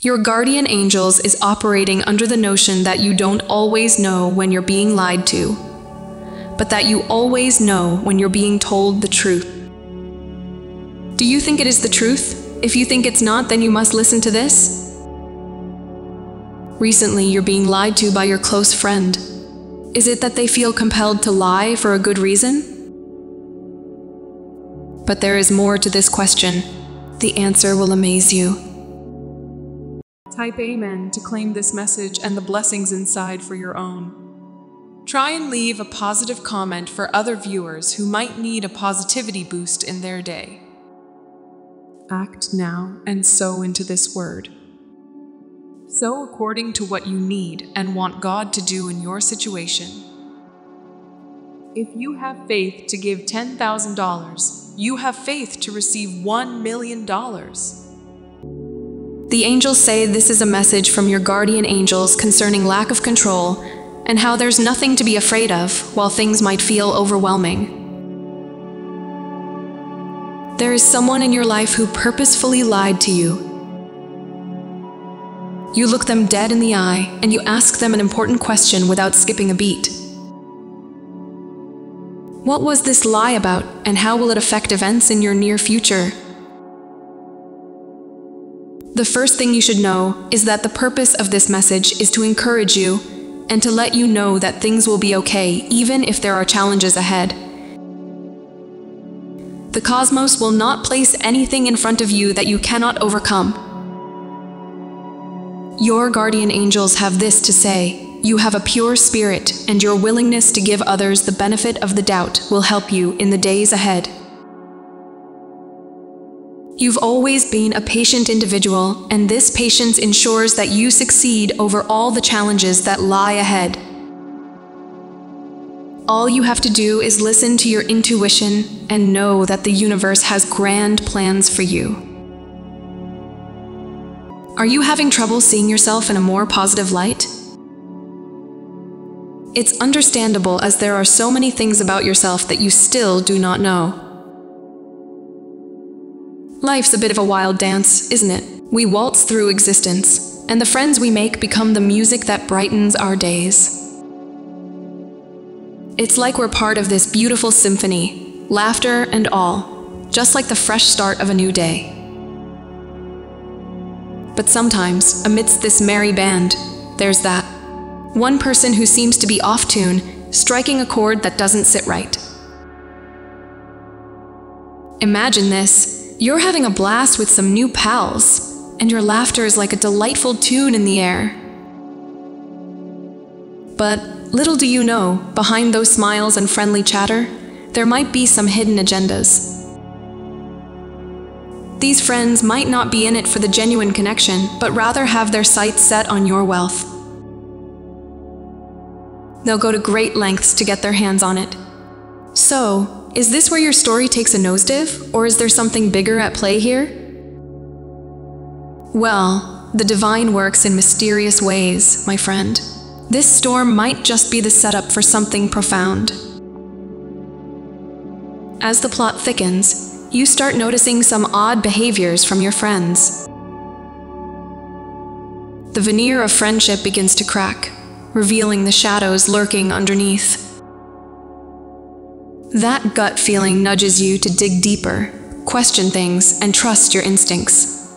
Your guardian angels is operating under the notion that you don't always know when you're being lied to, but that you always know when you're being told the truth. Do you think it is the truth? If you think it's not, then you must listen to this. Recently, you're being lied to by your close friend. Is it that they feel compelled to lie for a good reason? But there is more to this question. The answer will amaze you. Type Amen to claim this message and the blessings inside for your own. Try and leave a positive comment for other viewers who might need a positivity boost in their day. Act now and sow into this word. Sow according to what you need and want God to do in your situation. If you have faith to give $10,000, you have faith to receive $1 million. The angels say this is a message from your guardian angels concerning lack of control and how there's nothing to be afraid of while things might feel overwhelming. There is someone in your life who purposefully lied to you. You look them dead in the eye and you ask them an important question without skipping a beat. What was this lie about, and how will it affect events in your near future? The first thing you should know is that the purpose of this message is to encourage you and to let you know that things will be okay even if there are challenges ahead. The cosmos will not place anything in front of you that you cannot overcome. Your guardian angels have this to say You have a pure spirit, and your willingness to give others the benefit of the doubt will help you in the days ahead. You've always been a patient individual, and this patience ensures that you succeed over all the challenges that lie ahead. All you have to do is listen to your intuition and know that the universe has grand plans for you. Are you having trouble seeing yourself in a more positive light? It's understandable as there are so many things about yourself that you still do not know. Life's a bit of a wild dance, isn't it? We waltz through existence, and the friends we make become the music that brightens our days. It's like we're part of this beautiful symphony, laughter and all, just like the fresh start of a new day. But sometimes, amidst this merry band, there's that one person who seems to be off tune, striking a chord that doesn't sit right. Imagine this you're having a blast with some new pals, and your laughter is like a delightful tune in the air. But little do you know, behind those smiles and friendly chatter, there might be some hidden agendas. These friends might not be in it for the genuine connection, but rather have their sights set on your wealth. They'll go to great lengths to get their hands on it. So, is this where your story takes a nosedive, or is there something bigger at play here? Well, the divine works in mysterious ways, my friend. This storm might just be the setup for something profound. As the plot thickens, you start noticing some odd behaviors from your friends. The veneer of friendship begins to crack, revealing the shadows lurking underneath. That gut feeling nudges you to dig deeper, question things, and trust your instincts.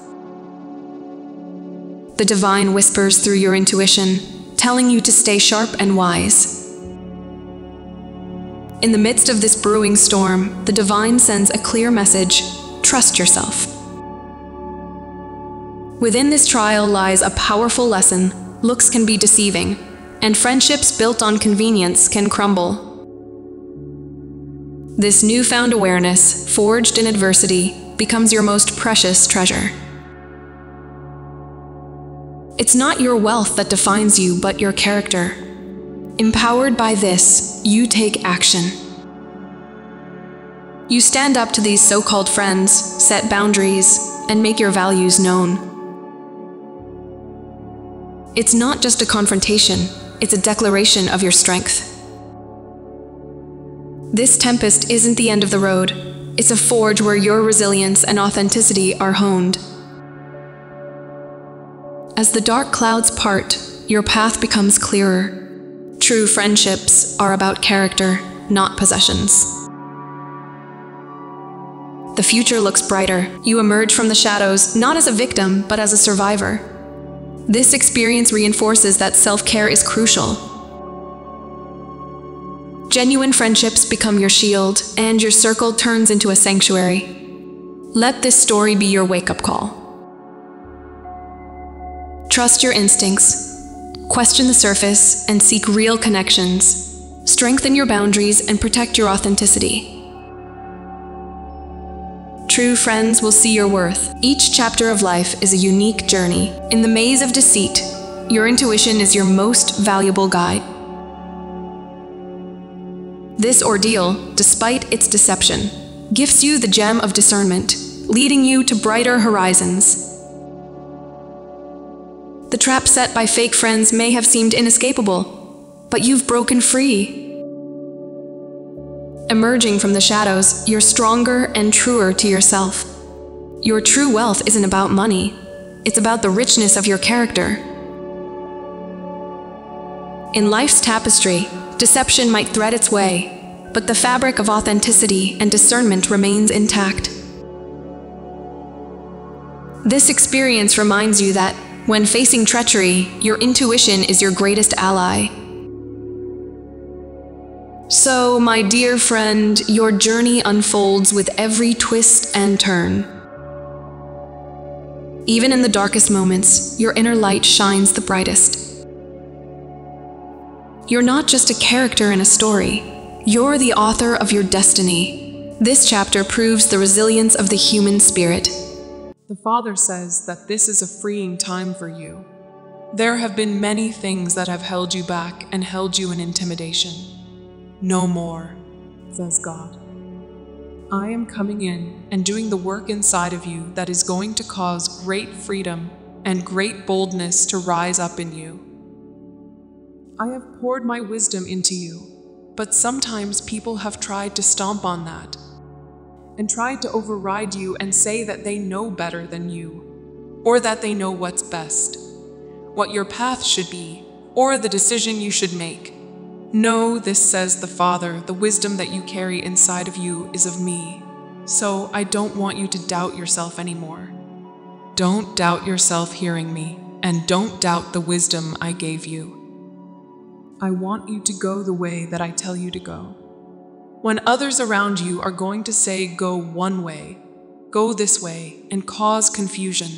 The divine whispers through your intuition, telling you to stay sharp and wise. In the midst of this brewing storm, the divine sends a clear message trust yourself. Within this trial lies a powerful lesson looks can be deceiving, and friendships built on convenience can crumble. This newfound awareness, forged in adversity, becomes your most precious treasure. It's not your wealth that defines you, but your character. Empowered by this, you take action. You stand up to these so called friends, set boundaries, and make your values known. It's not just a confrontation, it's a declaration of your strength. This tempest isn't the end of the road. It's a forge where your resilience and authenticity are honed. As the dark clouds part, your path becomes clearer. True friendships are about character, not possessions. The future looks brighter. You emerge from the shadows not as a victim, but as a survivor. This experience reinforces that self care is crucial. Genuine friendships become your shield, and your circle turns into a sanctuary. Let this story be your wake up call. Trust your instincts, question the surface, and seek real connections. Strengthen your boundaries and protect your authenticity. True friends will see your worth. Each chapter of life is a unique journey. In the maze of deceit, your intuition is your most valuable guide. This ordeal, despite its deception, gifts you the gem of discernment, leading you to brighter horizons. The trap set by fake friends may have seemed inescapable, but you've broken free. Emerging from the shadows, you're stronger and truer to yourself. Your true wealth isn't about money, it's about the richness of your character. In life's tapestry, deception might thread its way, but the fabric of authenticity and discernment remains intact. This experience reminds you that, when facing treachery, your intuition is your greatest ally so, my dear friend, your journey unfolds with every twist and turn. Even in the darkest moments, your inner light shines the brightest. You're not just a character in a story, you're the author of your destiny. This chapter proves the resilience of the human spirit. The Father says that this is a freeing time for you. There have been many things that have held you back and held you in intimidation. No more, says God. I am coming in and doing the work inside of you that is going to cause great freedom and great boldness to rise up in you. I have poured my wisdom into you, but sometimes people have tried to stomp on that and tried to override you and say that they know better than you, or that they know what's best, what your path should be, or the decision you should make. No, this says the Father, the wisdom that you carry inside of you is of me. So I don't want you to doubt yourself anymore. Don't doubt yourself hearing me, and don't doubt the wisdom I gave you. I want you to go the way that I tell you to go. When others around you are going to say, go one way, go this way, and cause confusion,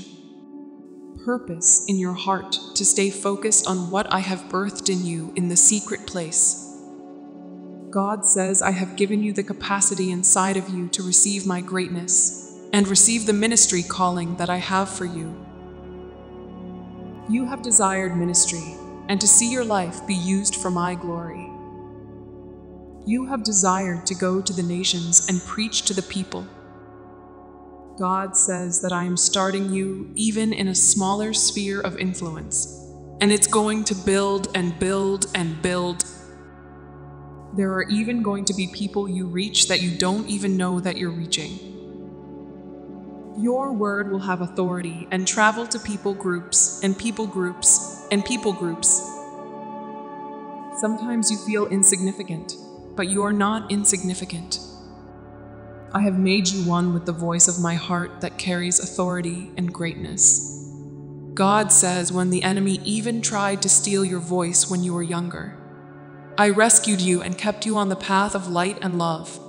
purpose in your heart to stay focused on what I have birthed in you in the secret place. God says, I have given you the capacity inside of you to receive my greatness and receive the ministry calling that I have for you. You have desired ministry and to see your life be used for my glory. You have desired to go to the nations and preach to the people. God says that I am starting you even in a smaller sphere of influence, and it's going to build and build and build. There are even going to be people you reach that you don't even know that you're reaching. Your word will have authority and travel to people groups and people groups and people groups. Sometimes you feel insignificant, but you are not insignificant. I have made you one with the voice of my heart that carries authority and greatness. God says when the enemy even tried to steal your voice when you were younger, I rescued you and kept you on the path of light and love.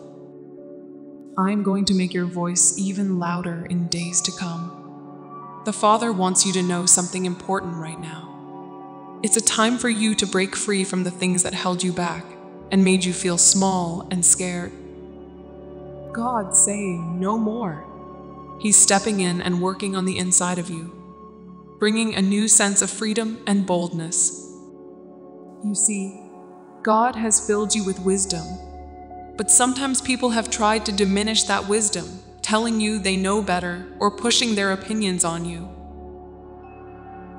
I'm going to make your voice even louder in days to come. The Father wants you to know something important right now. It's a time for you to break free from the things that held you back and made you feel small and scared. God saying no more. He's stepping in and working on the inside of you, bringing a new sense of freedom and boldness. You see, God has filled you with wisdom, but sometimes people have tried to diminish that wisdom, telling you they know better or pushing their opinions on you.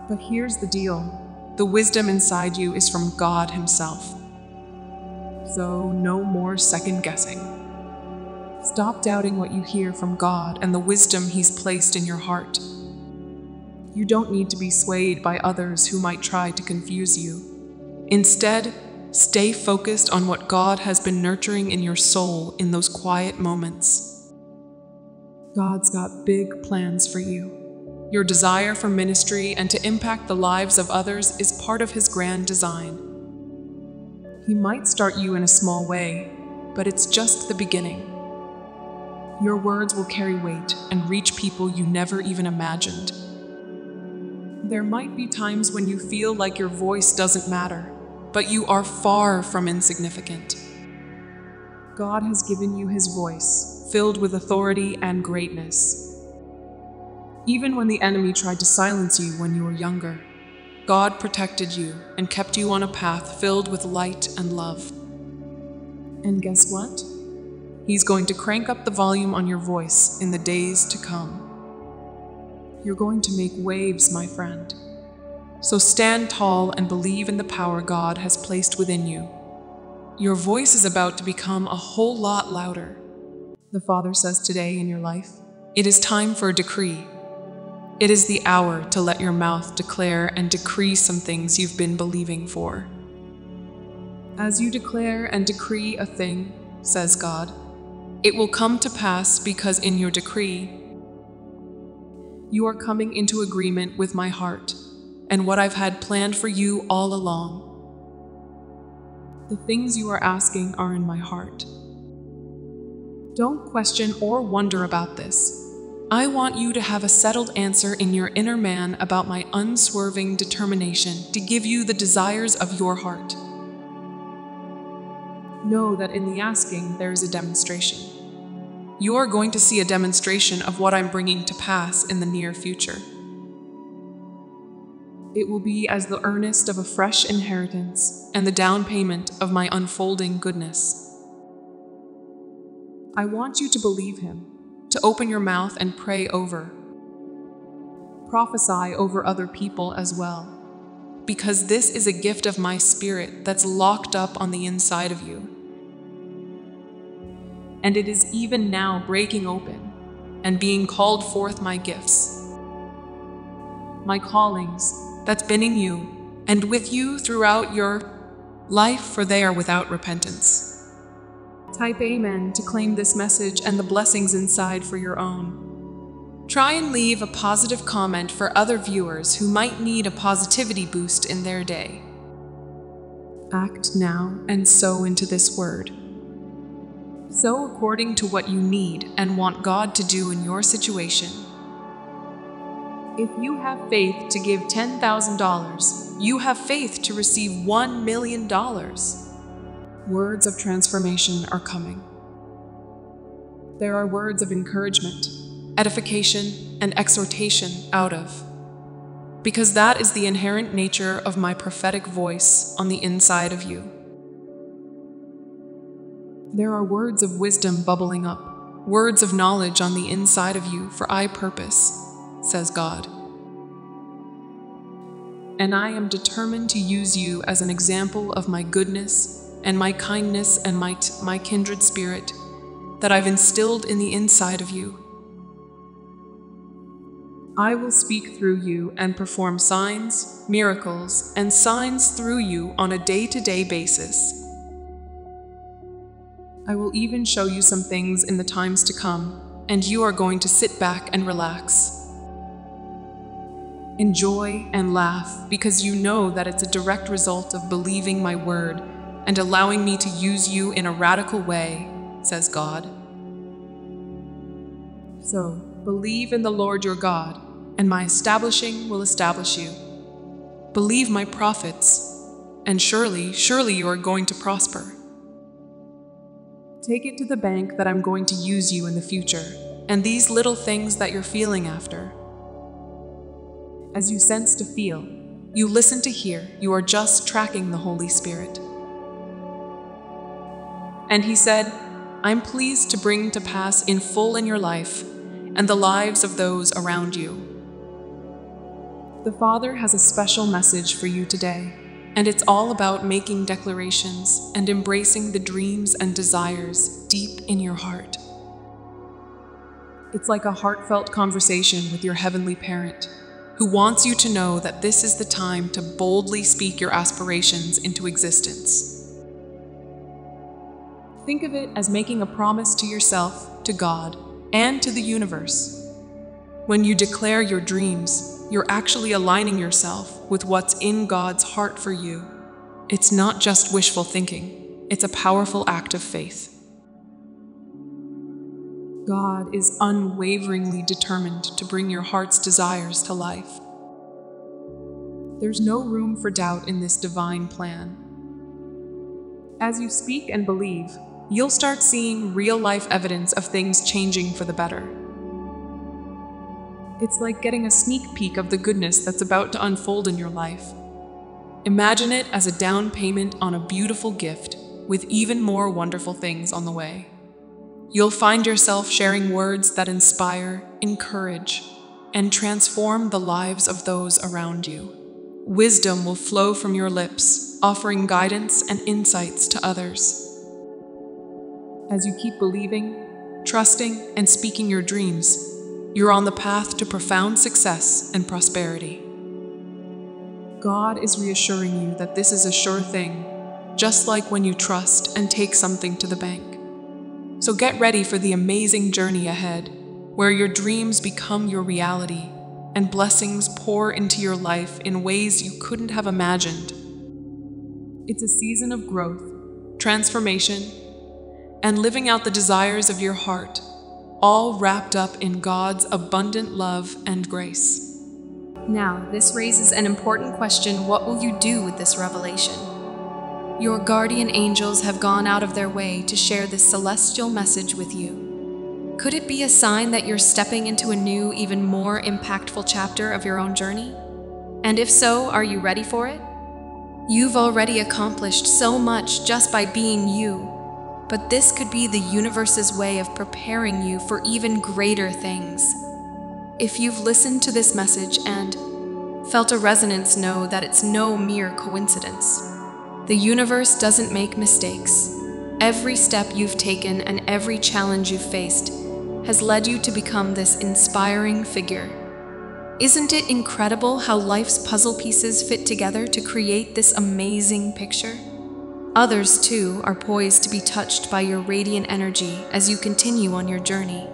But here's the deal the wisdom inside you is from God Himself. So, no more second guessing. Stop doubting what you hear from God and the wisdom He's placed in your heart. You don't need to be swayed by others who might try to confuse you. Instead, stay focused on what God has been nurturing in your soul in those quiet moments. God's got big plans for you. Your desire for ministry and to impact the lives of others is part of His grand design. He might start you in a small way, but it's just the beginning. Your words will carry weight and reach people you never even imagined. There might be times when you feel like your voice doesn't matter, but you are far from insignificant. God has given you His voice, filled with authority and greatness. Even when the enemy tried to silence you when you were younger, God protected you and kept you on a path filled with light and love. And guess what? He's going to crank up the volume on your voice in the days to come. You're going to make waves, my friend. So stand tall and believe in the power God has placed within you. Your voice is about to become a whole lot louder. The Father says today in your life, it is time for a decree. It is the hour to let your mouth declare and decree some things you've been believing for. As you declare and decree a thing, says God, it will come to pass because in your decree, you are coming into agreement with my heart and what I've had planned for you all along. The things you are asking are in my heart. Don't question or wonder about this. I want you to have a settled answer in your inner man about my unswerving determination to give you the desires of your heart. Know that in the asking there is a demonstration. You are going to see a demonstration of what I'm bringing to pass in the near future. It will be as the earnest of a fresh inheritance and the down payment of my unfolding goodness. I want you to believe Him, to open your mouth and pray over. Prophesy over other people as well, because this is a gift of my spirit that's locked up on the inside of you and it is even now breaking open and being called forth my gifts. My callings that's been in you and with you throughout your life, for they are without repentance. Type Amen to claim this message and the blessings inside for your own. Try and leave a positive comment for other viewers who might need a positivity boost in their day. Act now and sow into this word. Sow according to what you need and want God to do in your situation. If you have faith to give $10,000, you have faith to receive $1 million. Words of transformation are coming. There are words of encouragement, edification, and exhortation out of. Because that is the inherent nature of my prophetic voice on the inside of you. There are words of wisdom bubbling up, words of knowledge on the inside of you for I purpose, says God. And I am determined to use you as an example of my goodness and my kindness and my, my kindred spirit that I've instilled in the inside of you. I will speak through you and perform signs, miracles, and signs through you on a day to day basis I will even show you some things in the times to come, and you are going to sit back and relax. Enjoy and laugh because you know that it's a direct result of believing my word and allowing me to use you in a radical way, says God. So, believe in the Lord your God, and my establishing will establish you. Believe my prophets, and surely, surely you are going to prosper. Take it to the bank that I'm going to use you in the future, and these little things that you're feeling after. As you sense to feel, you listen to hear, you are just tracking the Holy Spirit. And he said, I'm pleased to bring to pass in full in your life and the lives of those around you. The Father has a special message for you today. And it's all about making declarations and embracing the dreams and desires deep in your heart. It's like a heartfelt conversation with your heavenly parent, who wants you to know that this is the time to boldly speak your aspirations into existence. Think of it as making a promise to yourself, to God, and to the universe. When you declare your dreams, you're actually aligning yourself with what's in God's heart for you. It's not just wishful thinking, it's a powerful act of faith. God is unwaveringly determined to bring your heart's desires to life. There's no room for doubt in this divine plan. As you speak and believe, you'll start seeing real life evidence of things changing for the better. It's like getting a sneak peek of the goodness that's about to unfold in your life. Imagine it as a down payment on a beautiful gift with even more wonderful things on the way. You'll find yourself sharing words that inspire, encourage, and transform the lives of those around you. Wisdom will flow from your lips, offering guidance and insights to others. As you keep believing, trusting, and speaking your dreams, you're on the path to profound success and prosperity. God is reassuring you that this is a sure thing, just like when you trust and take something to the bank. So get ready for the amazing journey ahead, where your dreams become your reality and blessings pour into your life in ways you couldn't have imagined. It's a season of growth, transformation, and living out the desires of your heart all wrapped up in God's abundant love and grace. Now, this raises an important question what will you do with this revelation? Your guardian angels have gone out of their way to share this celestial message with you. Could it be a sign that you're stepping into a new, even more impactful chapter of your own journey? And if so, are you ready for it? You've already accomplished so much just by being you but this could be the universe's way of preparing you for even greater things. If you've listened to this message and felt a resonance, know that it's no mere coincidence. The universe doesn't make mistakes. Every step you've taken and every challenge you've faced has led you to become this inspiring figure. Isn't it incredible how life's puzzle pieces fit together to create this amazing picture? Others, too, are poised to be touched by your radiant energy as you continue on your journey.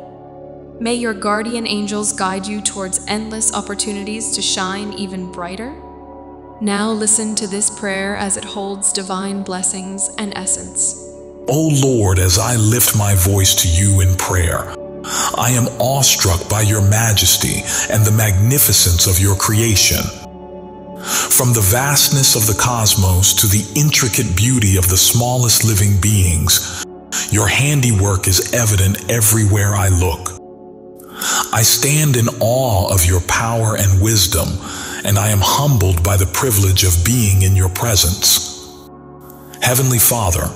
May your guardian angels guide you towards endless opportunities to shine even brighter. Now listen to this prayer as it holds divine blessings and essence. O Lord, as I lift my voice to you in prayer, I am awestruck by your majesty and the magnificence of your creation. From the vastness of the cosmos to the intricate beauty of the smallest living beings, your handiwork is evident everywhere I look. I stand in awe of your power and wisdom, and I am humbled by the privilege of being in your presence. Heavenly Father,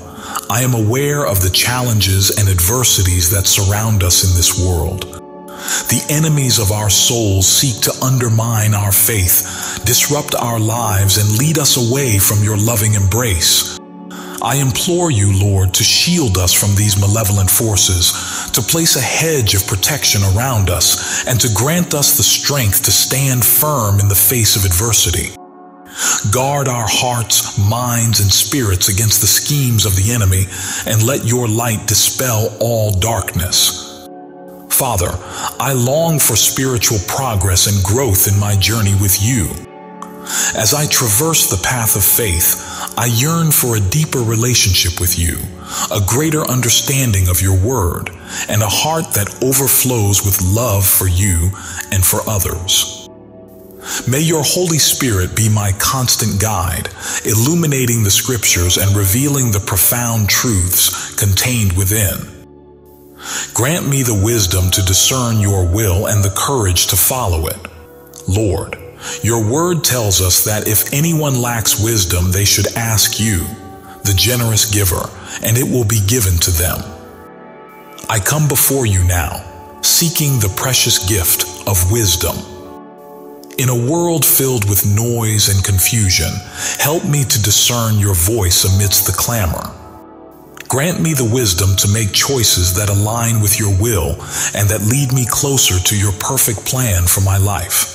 I am aware of the challenges and adversities that surround us in this world. The enemies of our souls seek to undermine our faith, disrupt our lives, and lead us away from your loving embrace. I implore you, Lord, to shield us from these malevolent forces, to place a hedge of protection around us, and to grant us the strength to stand firm in the face of adversity. Guard our hearts, minds, and spirits against the schemes of the enemy, and let your light dispel all darkness. Father, I long for spiritual progress and growth in my journey with you. As I traverse the path of faith, I yearn for a deeper relationship with you, a greater understanding of your word, and a heart that overflows with love for you and for others. May your Holy Spirit be my constant guide, illuminating the scriptures and revealing the profound truths contained within. Grant me the wisdom to discern your will and the courage to follow it. Lord, your word tells us that if anyone lacks wisdom, they should ask you, the generous giver, and it will be given to them. I come before you now, seeking the precious gift of wisdom. In a world filled with noise and confusion, help me to discern your voice amidst the clamor. Grant me the wisdom to make choices that align with your will and that lead me closer to your perfect plan for my life.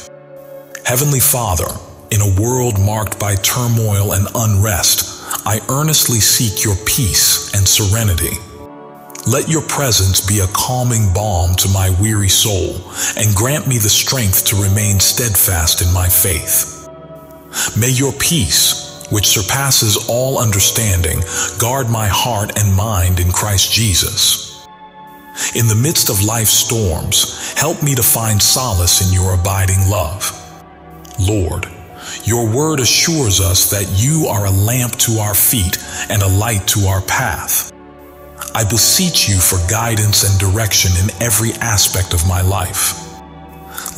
Heavenly Father, in a world marked by turmoil and unrest, I earnestly seek your peace and serenity. Let your presence be a calming balm to my weary soul and grant me the strength to remain steadfast in my faith. May your peace, which surpasses all understanding, guard my heart and mind in Christ Jesus. In the midst of life's storms, help me to find solace in your abiding love. Lord, your word assures us that you are a lamp to our feet and a light to our path. I beseech you for guidance and direction in every aspect of my life.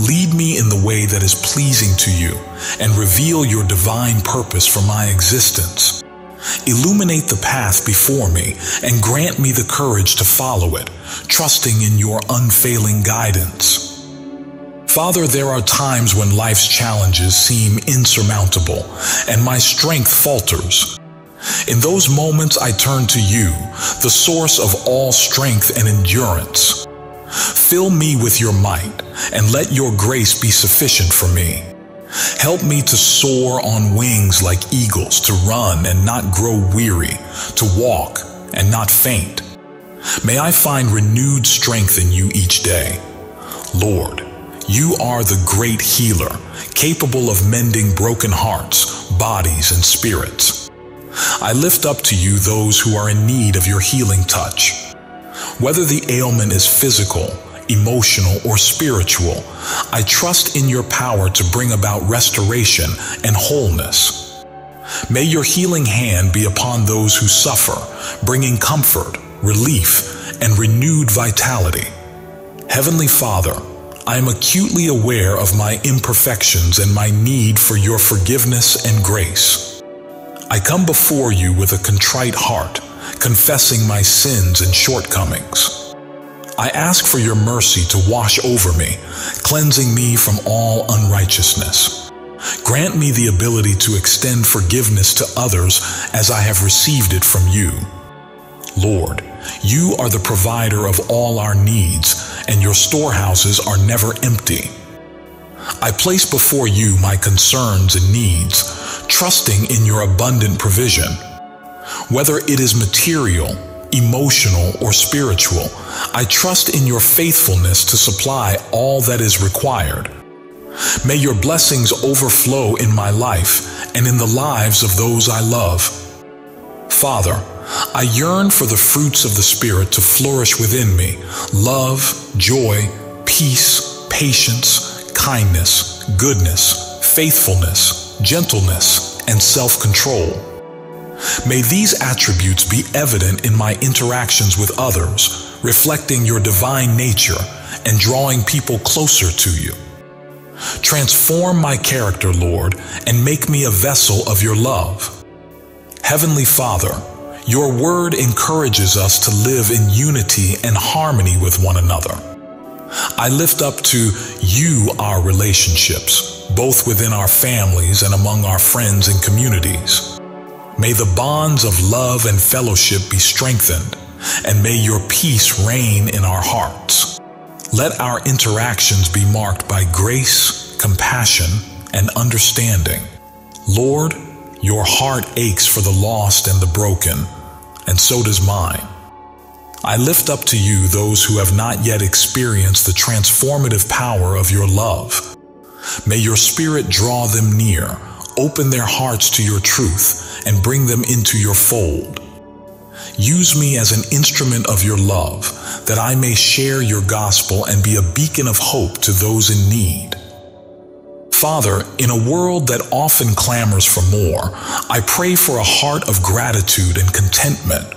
Lead me in the way that is pleasing to you and reveal your divine purpose for my existence. Illuminate the path before me and grant me the courage to follow it, trusting in your unfailing guidance. Father, there are times when life's challenges seem insurmountable and my strength falters. In those moments, I turn to you, the source of all strength and endurance. Fill me with your might and let your grace be sufficient for me. Help me to soar on wings like eagles, to run and not grow weary, to walk and not faint. May I find renewed strength in you each day. Lord, you are the great healer, capable of mending broken hearts, bodies, and spirits. I lift up to you those who are in need of your healing touch. Whether the ailment is physical, emotional, or spiritual, I trust in your power to bring about restoration and wholeness. May your healing hand be upon those who suffer, bringing comfort, relief, and renewed vitality. Heavenly Father, I am acutely aware of my imperfections and my need for your forgiveness and grace. I come before you with a contrite heart, confessing my sins and shortcomings. I ask for your mercy to wash over me, cleansing me from all unrighteousness. Grant me the ability to extend forgiveness to others as I have received it from you. Lord, you are the provider of all our needs, and your storehouses are never empty. I place before you my concerns and needs, trusting in your abundant provision. Whether it is material, emotional, or spiritual, I trust in your faithfulness to supply all that is required. May your blessings overflow in my life and in the lives of those I love. Father, I yearn for the fruits of the Spirit to flourish within me love, joy, peace, patience, kindness, goodness, faithfulness, gentleness, and self control. May these attributes be evident in my interactions with others, reflecting your divine nature and drawing people closer to you. Transform my character, Lord, and make me a vessel of your love. Heavenly Father, your word encourages us to live in unity and harmony with one another. I lift up to you our relationships, both within our families and among our friends and communities. May the bonds of love and fellowship be strengthened, and may your peace reign in our hearts. Let our interactions be marked by grace, compassion, and understanding. Lord, your heart aches for the lost and the broken, and so does mine. I lift up to you those who have not yet experienced the transformative power of your love. May your spirit draw them near, open their hearts to your truth, and bring them into your fold. Use me as an instrument of your love, that I may share your gospel and be a beacon of hope to those in need. Father, in a world that often clamors for more, I pray for a heart of gratitude and contentment.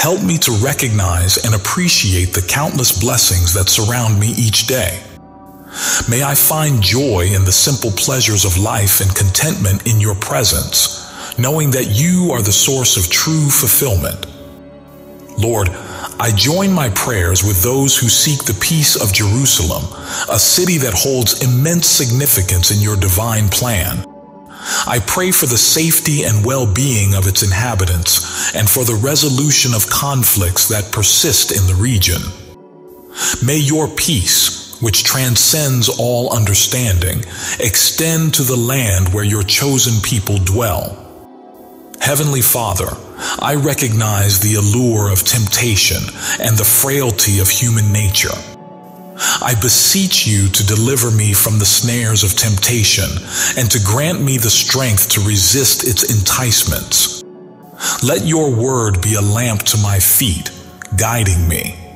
Help me to recognize and appreciate the countless blessings that surround me each day. May I find joy in the simple pleasures of life and contentment in your presence, knowing that you are the source of true fulfillment. Lord, I join my prayers with those who seek the peace of Jerusalem, a city that holds immense significance in your divine plan. I pray for the safety and well-being of its inhabitants and for the resolution of conflicts that persist in the region. May your peace, which transcends all understanding, extend to the land where your chosen people dwell. Heavenly Father, I recognize the allure of temptation and the frailty of human nature. I beseech you to deliver me from the snares of temptation and to grant me the strength to resist its enticements. Let your word be a lamp to my feet, guiding me